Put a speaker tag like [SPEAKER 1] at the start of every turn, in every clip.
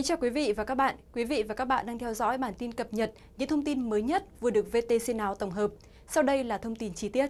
[SPEAKER 1] Kính chào quý vị và các bạn. Quý vị và các bạn đang theo dõi bản tin cập nhật, những thông tin mới nhất vừa được VTC Now tổng hợp. Sau đây là thông tin chi tiết.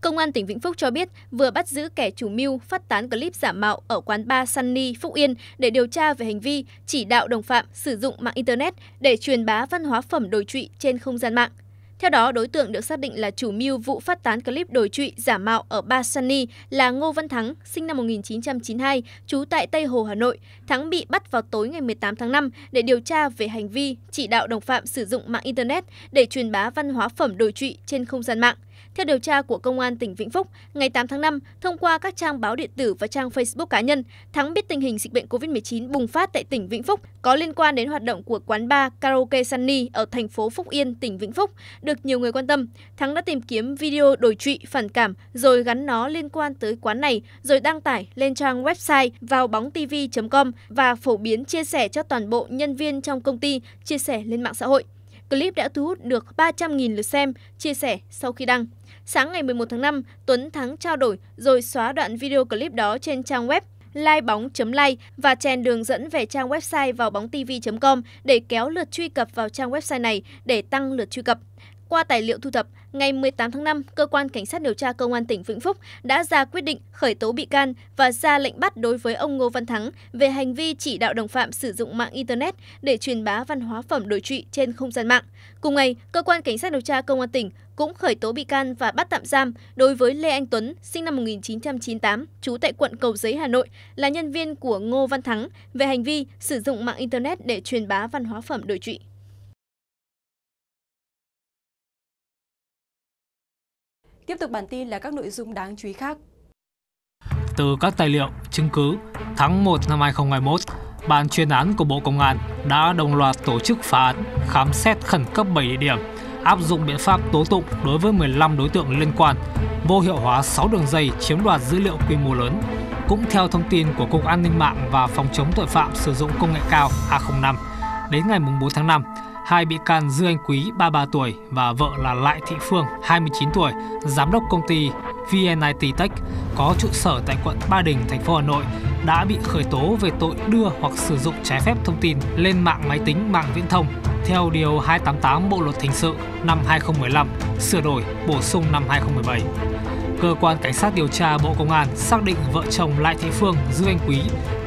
[SPEAKER 2] Công an tỉnh Vĩnh Phúc cho biết vừa bắt giữ kẻ chủ mưu phát tán clip giả mạo ở quán bar Sunny Phúc Yên để điều tra về hành vi chỉ đạo đồng phạm sử dụng mạng Internet để truyền bá văn hóa phẩm đồi trụy trên không gian mạng. Theo đó, đối tượng được xác định là chủ mưu vụ phát tán clip đổi trụy giả mạo ở Ba Sunny là Ngô Văn Thắng, sinh năm 1992, trú tại Tây Hồ, Hà Nội. Thắng bị bắt vào tối ngày 18 tháng 5 để điều tra về hành vi chỉ đạo đồng phạm sử dụng mạng Internet để truyền bá văn hóa phẩm đổi trụy trên không gian mạng. Theo điều tra của Công an tỉnh Vĩnh Phúc, ngày 8 tháng 5, thông qua các trang báo điện tử và trang Facebook cá nhân, Thắng biết tình hình dịch bệnh COVID-19 bùng phát tại tỉnh Vĩnh Phúc có liên quan đến hoạt động của quán bar Karaoke Sunny ở thành phố Phúc Yên, tỉnh Vĩnh Phúc, được nhiều người quan tâm. Thắng đã tìm kiếm video đổi trụy phản cảm rồi gắn nó liên quan tới quán này rồi đăng tải lên trang website vào bóng tv.com và phổ biến chia sẻ cho toàn bộ nhân viên trong công ty chia sẻ lên mạng xã hội. Clip đã thu hút được 300.000 lượt xem, chia sẻ sau khi đăng. Sáng ngày 11 tháng 5, Tuấn Thắng trao đổi rồi xóa đoạn video clip đó trên trang web livebóng.live và chèn đường dẫn về trang website vào bóng tv.com để kéo lượt truy cập vào trang website này để tăng lượt truy cập. Qua tài liệu thu thập, ngày 18 tháng 5, cơ quan cảnh sát điều tra công an tỉnh Vĩnh Phúc đã ra quyết định khởi tố bị can và ra lệnh bắt đối với ông Ngô Văn Thắng về hành vi chỉ đạo đồng phạm sử dụng mạng internet để truyền bá văn hóa phẩm đổi trụy trên không gian mạng. Cùng ngày, cơ quan cảnh sát điều tra công an tỉnh cũng khởi tố bị can và bắt tạm giam đối với Lê Anh Tuấn, sinh năm 1998, trú tại quận Cầu Giấy, Hà Nội, là nhân viên của Ngô Văn Thắng về hành vi sử dụng mạng internet để truyền bá văn hóa phẩm đổi trụy.
[SPEAKER 1] Tiếp tục bản tin là các nội dung đáng chú ý khác.
[SPEAKER 3] Từ các tài liệu, chứng cứ, tháng 1 năm 2021, Ban chuyên án của Bộ Công an đã đồng loạt tổ chức phá án, khám xét khẩn cấp 7 địa điểm, áp dụng biện pháp tố tụng đối với 15 đối tượng liên quan, vô hiệu hóa 6 đường dây chiếm đoạt dữ liệu quy mô lớn. Cũng theo thông tin của Cục An ninh mạng và Phòng chống tội phạm sử dụng công nghệ cao A05, đến ngày 4 tháng 5, hai bị can Dư Anh Quý 33 tuổi và vợ là Lại Thị Phương 29 tuổi, giám đốc công ty VNIT Tech có trụ sở tại quận Ba Đình, thành phố Hà Nội đã bị khởi tố về tội đưa hoặc sử dụng trái phép thông tin lên mạng máy tính mạng viễn thông theo Điều 288 Bộ Luật Hình sự năm 2015, sửa đổi, bổ sung năm 2017. Cơ quan Cảnh sát điều tra Bộ Công an xác định vợ chồng Lại Thị Phương, Dư Anh Quý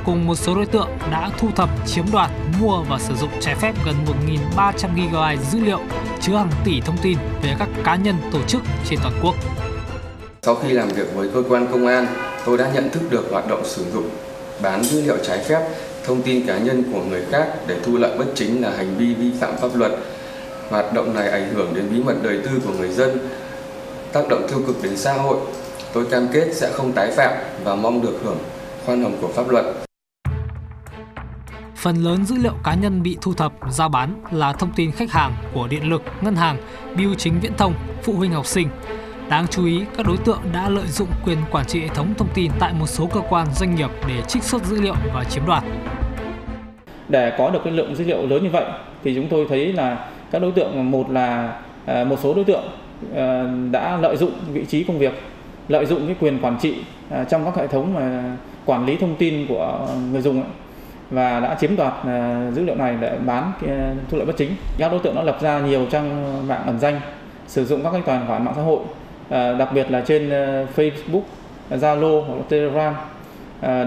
[SPEAKER 3] cùng một số đối tượng đã thu thập, chiếm đoạt, mua và sử dụng trái phép gần 1.300 GB dữ liệu chứa hàng tỷ thông tin về các cá nhân tổ chức trên toàn quốc.
[SPEAKER 4] Sau khi làm việc với cơ quan công an, tôi đã nhận thức được hoạt động sử dụng bán dữ liệu trái phép, thông tin cá nhân của người khác để thu lợi bất chính là hành vi vi phạm pháp luật. Hoạt động này ảnh hưởng đến bí mật đời tư của người dân, tác động tiêu cực đến xã hội. Tôi cam kết sẽ không tái phạm và mong được hưởng khoan hồng của pháp luật.
[SPEAKER 3] Phần lớn dữ liệu cá nhân bị thu thập, giao bán là thông tin khách hàng của điện lực, ngân hàng, bưu chính viễn thông, phụ huynh học sinh. Đáng chú ý, các đối tượng đã lợi dụng quyền quản trị hệ thống thông tin tại một số cơ quan doanh nghiệp để trích xuất dữ liệu và chiếm đoạt.
[SPEAKER 5] Để có được cái lượng dữ liệu lớn như vậy thì chúng tôi thấy là các đối tượng một là à, một số đối tượng à, đã lợi dụng vị trí công việc, lợi dụng cái quyền quản trị à, trong các hệ thống mà quản lý thông tin của người dùng và đã chiếm đoạt à, dữ liệu này để bán à, thu lợi bất chính. Các đối tượng đã lập ra nhiều trang mạng ẩn danh, sử dụng các cái tài khoản mạng xã hội à, đặc biệt là trên Facebook, Zalo hoặc là Telegram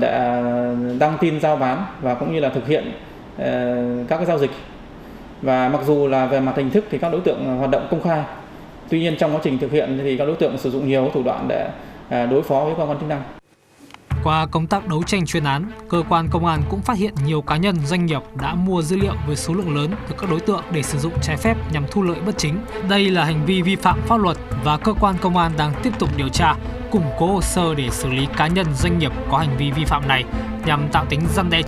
[SPEAKER 5] để đăng tin giao bán và cũng như là thực hiện các cái giao dịch và mặc dù là về mặt hình thức thì các đối tượng hoạt động công khai tuy nhiên trong quá trình thực hiện thì các đối tượng sử dụng nhiều thủ đoạn để đối phó với cơ quan chức năng
[SPEAKER 3] qua công tác đấu tranh chuyên án, cơ quan công an cũng phát hiện nhiều cá nhân doanh nghiệp đã mua dữ liệu với số lượng lớn từ các đối tượng để sử dụng trái phép nhằm thu lợi bất chính. Đây là hành vi vi phạm pháp luật và cơ quan công an đang tiếp tục điều tra, củng cố hồ sơ để xử lý cá nhân doanh nghiệp có hành vi vi phạm này nhằm tạo tính răn đe.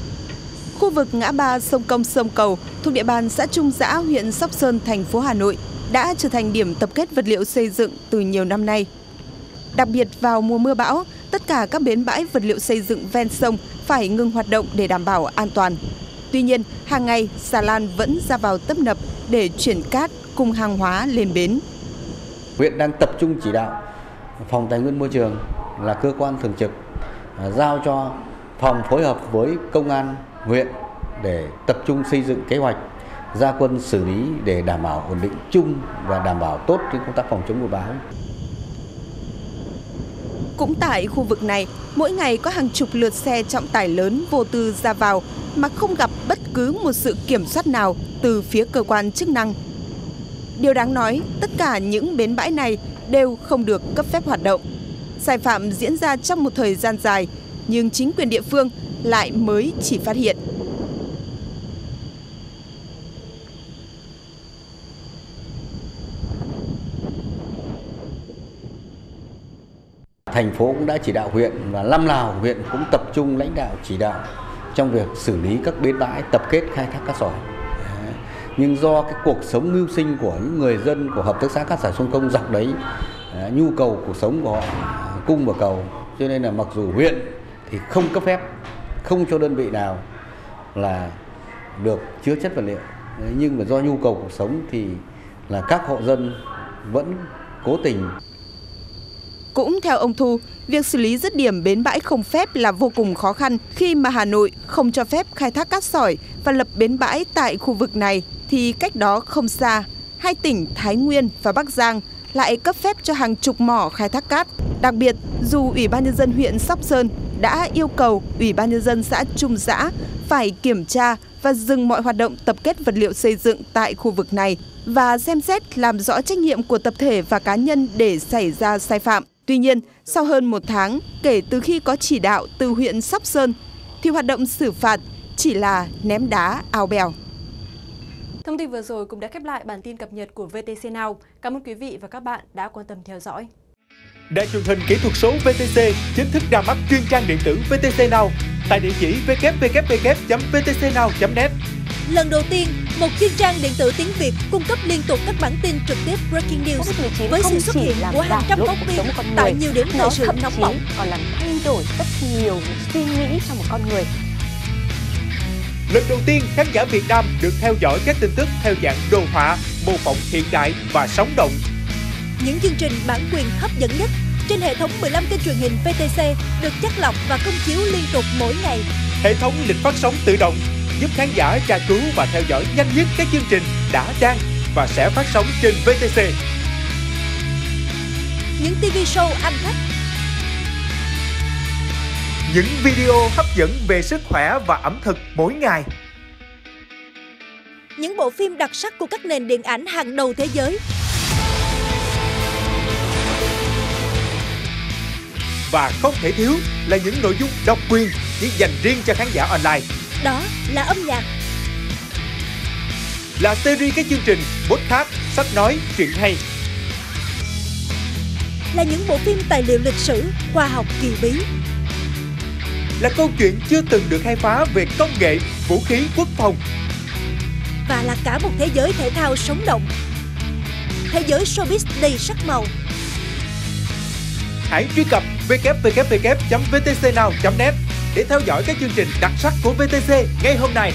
[SPEAKER 6] Khu vực ngã ba sông Công sông Cầu thuộc địa bàn xã Trung Giã, huyện Sóc Sơn, thành phố Hà Nội đã trở thành điểm tập kết vật liệu xây dựng từ nhiều năm nay. Đặc biệt vào mùa mưa bão, tất cả các bến bãi vật liệu xây dựng ven sông phải ngừng hoạt động để đảm bảo an toàn. Tuy nhiên, hàng ngày xà lan vẫn ra vào tấp nập để chuyển cát cùng hàng hóa lên bến.
[SPEAKER 7] Huyện đang tập trung chỉ đạo phòng tài nguyên môi trường là cơ quan thường trực à, giao cho phòng phối hợp với công an huyện để tập trung xây dựng kế hoạch gia quân xử lý để đảm bảo ổn định chung và đảm bảo tốt cái công tác phòng chống lụt bán.
[SPEAKER 6] Cũng tại khu vực này, mỗi ngày có hàng chục lượt xe trọng tải lớn vô tư ra vào mà không gặp bất cứ một sự kiểm soát nào từ phía cơ quan chức năng. Điều đáng nói, tất cả những bến bãi này đều không được cấp phép hoạt động. Sai phạm diễn ra trong một thời gian dài, nhưng chính quyền địa phương lại mới chỉ phát hiện.
[SPEAKER 7] Thành phố cũng đã chỉ đạo huyện và năm nào huyện cũng tập trung lãnh đạo chỉ đạo trong việc xử lý các bến bãi tập kết khai thác cát sỏi. Nhưng do cái cuộc sống mưu sinh của những người dân của hợp tác xã cát sỏi sông Công dọc đấy, nhu cầu cuộc sống của họ cung và cầu, cho nên là mặc dù huyện thì không cấp phép, không cho đơn vị nào là được chứa chất vật liệu, nhưng mà do nhu cầu cuộc sống thì là các hộ dân vẫn cố tình
[SPEAKER 6] cũng theo ông Thu, việc xử lý dứt điểm bến bãi không phép là vô cùng khó khăn khi mà Hà Nội không cho phép khai thác cát sỏi và lập bến bãi tại khu vực này thì cách đó không xa, hai tỉnh Thái Nguyên và Bắc Giang lại cấp phép cho hàng chục mỏ khai thác cát. Đặc biệt, dù Ủy ban nhân dân huyện Sóc Sơn đã yêu cầu Ủy ban nhân dân xã Trung Giã phải kiểm tra và dừng mọi hoạt động tập kết vật liệu xây dựng tại khu vực này và xem xét làm rõ trách nhiệm của tập thể và cá nhân để xảy ra sai phạm. Tuy nhiên, sau hơn một tháng kể từ khi có chỉ đạo từ huyện Sóc Sơn, thì hoạt động xử phạt chỉ là ném đá ao bèo.
[SPEAKER 1] Thông tin vừa rồi cũng đã khép lại bản tin cập nhật của VTC Now. Cảm ơn quý vị và các bạn đã quan tâm theo dõi.
[SPEAKER 8] Đài truyền hình kỹ thuật số VTC chính thức ra mắt chuyên trang điện tử VTC Now tại địa chỉ www.vtcnow.net.
[SPEAKER 9] Lần đầu tiên, một chuyên trang điện tử tiếng Việt cung cấp liên tục các bản tin trực tiếp breaking news với sự xuất hiện của hàng trăm phóng viên tại nhiều điểm thời sự nóng bỏng
[SPEAKER 10] còn làm thay đổi rất nhiều suy nghĩ trong một con người.
[SPEAKER 8] Lần đầu tiên, khán giả Việt Nam được theo dõi các tin tức theo dạng đồ họa, mô phỏng hiện đại và sống động.
[SPEAKER 9] Những chương trình bản quyền hấp dẫn nhất trên hệ thống 15 kênh truyền hình VTC được chất lọc và công chiếu liên tục mỗi ngày.
[SPEAKER 8] Hệ thống lịch phát sóng tự động giúp khán giả tra cứu và theo dõi nhanh nhất các chương trình đã đang và sẽ phát sóng trên VTC.
[SPEAKER 9] Những TV show ăn khách
[SPEAKER 8] những video hấp dẫn về sức khỏe và ẩm thực mỗi ngày.
[SPEAKER 9] Những bộ phim đặc sắc của các nền điện ảnh hàng đầu thế giới.
[SPEAKER 8] Và không thể thiếu là những nội dung độc quyền chỉ dành riêng cho khán giả online.
[SPEAKER 9] Đó là âm nhạc.
[SPEAKER 8] Là series các chương trình, podcast, sách nói, truyện hay.
[SPEAKER 9] Là những bộ phim tài liệu lịch sử, khoa học kỳ bí.
[SPEAKER 8] Là câu chuyện chưa từng được khai phá về công nghệ, vũ khí quốc phòng.
[SPEAKER 9] Và là cả một thế giới thể thao sống động. Thế giới showbiz đầy sắc màu.
[SPEAKER 8] Hãy truy cập www.vtcnow.net để theo dõi các chương trình đặc sắc của VTC ngay hôm nay.